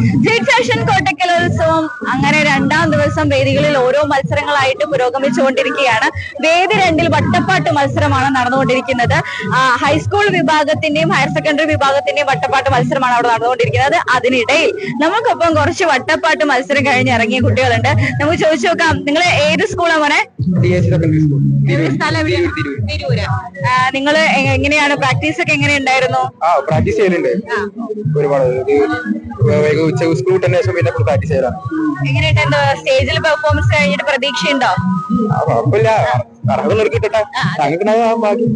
State fashion കോട്ടക്കലോത്സവം അങ്ങനെ രണ്ടാം ദിവസം വേദികളിൽ ഓരോ മത്സരങ്ങളായിട്ട് പുരോഗമിച്ചുകൊണ്ടിരിക്കുകയാണ്. വേദി രണ്ടിൽ വട്ടപ്പാട്ട് മത്സരമാണ് നടന്നുകൊണ്ടിരിക്കുന്നത്. ഹൈസ്കൂൾ വിഭാഗത്തിന്റെയും ഹയർ സെക്കൻഡറി വിഭാഗത്തിന്റെയും വട്ടപ്പാട്ട് മത്സരമാണ് അവിടെ നടന്നുകൊണ്ടിരിക്കുന്നത്. അതിനിടയിൽ നമുക്കൊപ്പം കുറച്ച് വട്ടപ്പാട്ട് മത്സരം കഴിഞ്ഞ് ഇറങ്ങിയ കുട്ടികളുണ്ട്. നമുക്ക് ചോദിച്ചു നോക്കാം നിങ്ങൾ ഏത് സ്കൂളാണ് സ്കൂളാ നിങ്ങൾ എങ്ങനെയാണ്? പ്രാക്ടീസ് ഒക്കെ എങ്ങനെ ഉണ്ടായിരുന്നു? ആ പ്രാക്ടീസ് ചെയ്യുന്നുണ്ട് ഒരുപാട്. ഉച്ച സ്കൂൾ തന്നെ പിന്നെ പ്രാക്ടീസ് ചെയ്യലാണ്. എങ്ങനെയുണ്ട്? സ്റ്റേജിൽ പെർഫോമൻസ് കഴിഞ്ഞിട്ട് പ്രതീക്ഷയുണ്ടോ? കുഴപ്പമില്ല. അർഹതയുള്ളവർക്ക് കിട്ടട്ടെ. ഞങ്ങൾക്ക് ബാക്കി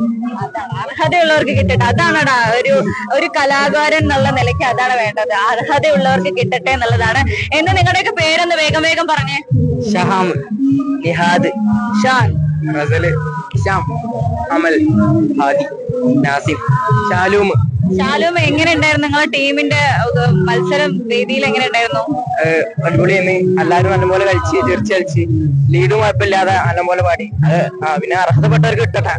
അർഹതയുള്ളവർക്ക് കിട്ടട്ടെ. അതാണടാ ഒരു ഒരു കലാകാരൻ എന്നുള്ള നിലയ്ക്ക് അതാണ് വേണ്ടത്. അർഹതയുള്ളവർക്ക് കിട്ടട്ടെ എന്നുള്ളതാണ്. എന്ന് നിങ്ങളുടെയൊക്കെ പേരൊന്ന് വേഗം വേഗം പറഞ്ഞേ. ഷഹാം നിഹാദ് ഷാൻ. റസൽ ഷാം അമൽ ഹാദി നാസിം ഷാലൂം ഷാലൂം എങ്ങനെ ഉണ്ടായിരുന്നു? നിങ്ങളെ ടീമിന്റെ മത്സരം വേദിയിൽ എങ്ങനെ ഉണ്ടായിരുന്നു? അടിപൊളിയെന്ന് എല്ലാരും നല്ലപോലെ കളിച്ച് തീർച്ച കളിച്ച്. ലീഡും കുഴപ്പമില്ലാതെ നല്ലപോലെ പാടി. അത് പിന്നെ അർഹതപ്പെട്ടവർക്ക് കിട്ടട്ടെ?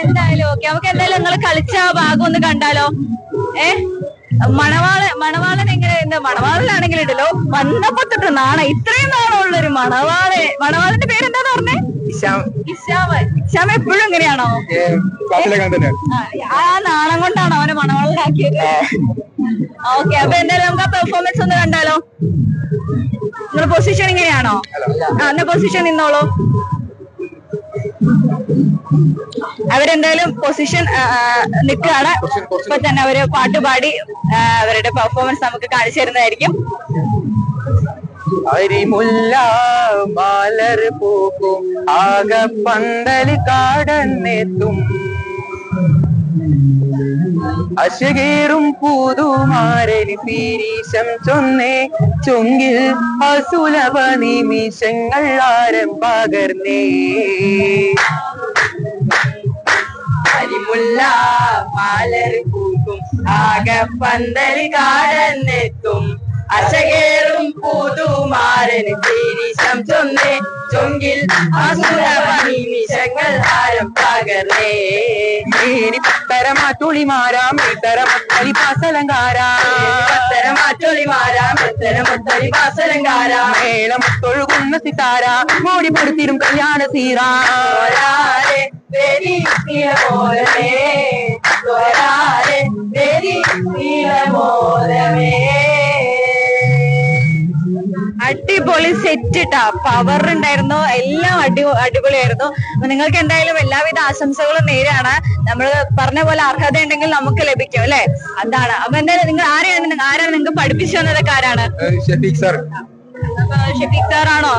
എന്തായാലും ഓക്കെ. നമുക്ക് എന്തായാലും നിങ്ങൾ കളിച്ച ഭാഗം ഒന്ന് കണ്ടാലോ? ഏ? മണവാള മണവാളൻ എങ്ങനെ എന്താ മണവാളനാണെങ്കിൽ ഇടലോ? വന്നപ്പോ തൊട്ട് നാണ. ഇത്രയും നാണമുള്ള ഒരു മണവാളെ മണവാളന്റെ പേരെന്താന്ന് പറഞ്ഞേ? ഇഷാമ എപ്പോഴും ആ, ആ നാണം കൊണ്ടാണോ അവനെ മണവാളനാക്കിയത്. ഓക്കെ അപ്പൊ എന്തായാലും നമുക്ക് ആ പെർഫോമൻസ് ഒന്ന് കണ്ടാലോ? നിങ്ങളുടെ പൊസിഷൻ ഇങ്ങനെയാണോ? ആ എന്നാ പൊസിഷൻ നിന്നോളൂ. അവരെന്തായാലും പൊസിഷൻ നിൽക്കുകയാണ്. ഇപ്പൊ തന്നെ അവർ പാട്ട് പാടി അവരുടെ പെർഫോമൻസ് നമുക്ക് കാണിച്ചു തരുന്നതായിരിക്കും. അരിമുല്ല മലർ പോകും ആകെ പന്തൽ കാടന്നെത്തും അശകേറും പുതുമാരന് പീരീശം ചൊന്നേ. ചൊങ്കിൽ അസുലഭ നിമിഷങ്ങൾ ആരം പകർന്നേ അരിമുല്ല മലർ പൂക്കും ആകെ പന്തൽ കാടന്നെത്തും. അശകേറും പുതുമാരന് പീരീശം ചൊന്നേ. ചൊങ്കിൽ അസുലഭ നിമിഷങ്ങൾ ആരം പകർന്നേ. പത്തരമാറ്റുളിമാരാം പത്തരമാറ്റുളിമാരാം പത്തരമൊത്തലിമാരാം മേളമൊത്തൊഴുകുന്ന സിതാര മോടി പൊടുത്തിരും കല്യാണ സീറാ. അടിപൊളി സെറ്റ് ഇട്ടാ പവർ ഉണ്ടായിരുന്നു എല്ലാം അടി അടിപൊളിയായിരുന്നു. നിങ്ങൾക്ക് എന്തായാലും എല്ലാവിധ ആശംസകളും നേരാണ്. നമ്മൾ പറഞ്ഞ പോലെ അർഹത ഉണ്ടെങ്കിൽ നമുക്ക് ലഭിക്കും അല്ലെ? അതാണ്. അപ്പൊ എന്തായാലും നിങ്ങൾ ആരെയാണ് ആരാണ് നിങ്ങൾക്ക് പഠിപ്പിച്ചു തന്നതൊക്കെ ആരാണ്? ഷഫീഖ് സാർ ഷഫീഖ് സാറാണോ?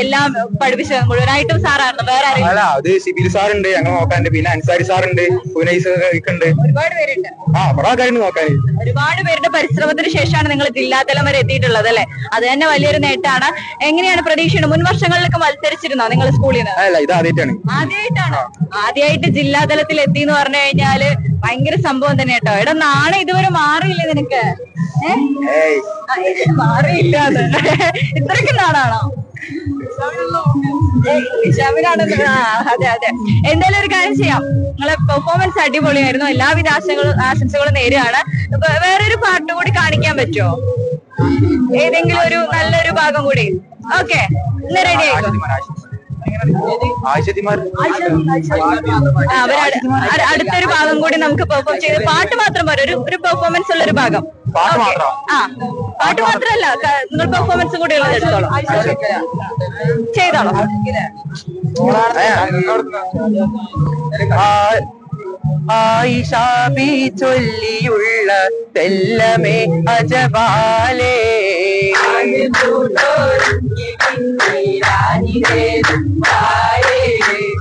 എല്ലാം പഠിപ്പിച്ചത് മുഴുവനായിട്ടും സാറായിരുന്നു വേറെ അല്ല അത് സിബിൽ സാറുണ്ട് ഞങ്ങൾ നോക്കാനുണ്ട് പിന്നെ അൻസാരി സാറുണ്ട് പുനൈസ് ഉണ്ട് ഒരുപാട് പേരുണ്ട്. ആ അവിടെ ആൾക്കാരുണ്ട് നോക്കാൻ ഒരുപാട് പേരുടെ പരിശ്രമത്തിന് ശേഷമാണ് നിങ്ങൾ ജില്ലാതലം വരെ എത്തിയിട്ടുള്ളത് അല്ലെ? അത് തന്നെ വലിയൊരു നേട്ടമാണ്. എങ്ങനെയാണ് പ്രതീക്ഷയുടെ മുൻ വർഷങ്ങളിലൊക്കെ മത്സരിച്ചിരുന്നോ നിങ്ങൾ സ്കൂളിൽ നിന്ന്? അല്ല ഇത് ആദ്യമായിട്ടാണ് ആദ്യമായിട്ടാണോ ആദ്യമായിട്ട് ജില്ലാതലത്തിൽ എത്തി എന്ന് പറഞ്ഞു കഴിഞ്ഞാൽ ഭയങ്കര സംഭവം തന്നെ കേട്ടോ. എടാ നാളെ ഇതുവരെ മാറിയില്ലേ നിനക്ക്? മാറിയില്ല അത്. നാടാണോ അതെ അതെ. എന്തായാലും ഒരു കാര്യം ചെയ്യാം. നിങ്ങളെ പെർഫോമൻസ് അടിപൊളിയായിരുന്നു. എല്ലാവിധ ആശകളും ആശംസകളും നേരെയാണ് വേറൊരു പാട്ട് കൂടി കാണിക്കാൻ പറ്റുമോ? ഏതെങ്കിലും ഒരു നല്ലൊരു ഭാഗം കൂടി. ഓക്കെ ഇന്ന് റെഡി ആയിക്കോ? അടുത്തൊരു ഭാഗം കൂടി നമുക്ക് പെർഫോം ചെയ്ത് പാട്ട് മാത്രം പോരാ. ഒരു ഒരു പെർഫോമൻസ് ഉള്ള ഒരു ഭാഗം? ആ പാട്ട് മാത്രമല്ല നിങ്ങൾ പെർഫോമൻസ് കൂടി ഉള്ളത് എടുത്തോളൂ. ചെയ്തോളൂ. ആയിഷാബി ചൊല്ലിയുള്ള തെല്ലമേ അജപാലേ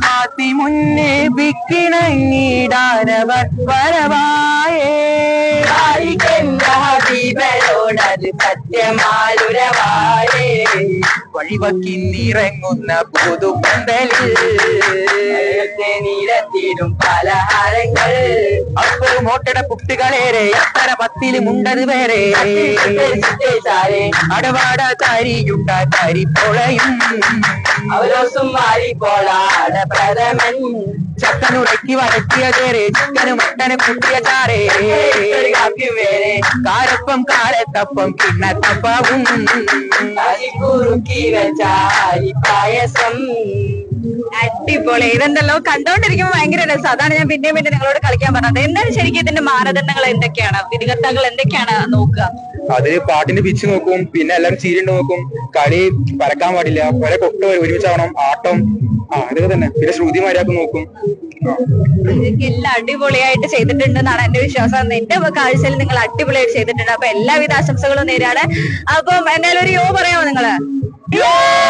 മാത്തി മുന്നേ ബിക്കിണങ്ങിടാനവർ വരവായേ ഹബീബനോടത് സത്യമാലുരവായേ. വഴിവക്കിന്നിറങ്ങുന്ന പുതുപന്തലിൽ നീരത്തിടും പലഹാരങ്ങൾ അപ്പോൾ ഓട്ടട പുട്ടുകളേറെ എത്ര പത്തിൽ മുണ്ടത് വേറെ. അടവാട താരിയുണ്ട താരിപ്പോളയും അവലോസും മാറിപ്പോളാട പ്രഥമൻ. ചക്കനുടക്കി വരട്ടിയ ചേരെ ചിക്കന് മട്ടന് കുട്ടിയ ചാറേ കാരപ്പം കാലത്തപ്പം കിണ്ണത്തപ്പവും. അരിപ്പായസം അടിപൊളി. ഇതെന്തല്ലോ? കണ്ടോണ്ടിരിക്കുമ്പോ ഭയങ്കര രസം. അതാണ് ഞാൻ പിന്നെയും പിന്നെ നിങ്ങളോട് കളിക്കാൻ പറഞ്ഞത്. എന്താണ് ശരിക്കും ഇതിന്റെ മാനദണ്ഡങ്ങൾ എന്തൊക്കെയാണ്? വിധികർത്താക്കൾ എന്തൊക്കെയാണ് നോക്കുക? അത് പാട്ടിന്റെ പിച്ച് നോക്കും പിന്നെ എല്ലാരും ചീരിണ്ട് നോക്കും കളി പരക്കാൻ പാടില്ല ഒരേ കൊട്ട് ഒരുമിച്ചാവണം ആട്ടം ആ അതൊക്കെ തന്നെ. പിന്നെ ശ്രുതി മാര്യാക്ക് നോക്കും. എല്ലാം അടിപൊളിയായിട്ട് ചെയ്തിട്ടുണ്ടെന്നാണ് എന്റെ വിശ്വാസം. എന്റെ കാഴ്ചയിൽ നിങ്ങൾ അടിപൊളിയായിട്ട് ചെയ്തിട്ടുണ്ട്. അപ്പൊ എല്ലാവിധ ആശംസകളും നേരാണ്. അപ്പം എന്നാലും ഒരു യോ പറയാമോ നിങ്ങൾ? Yeah!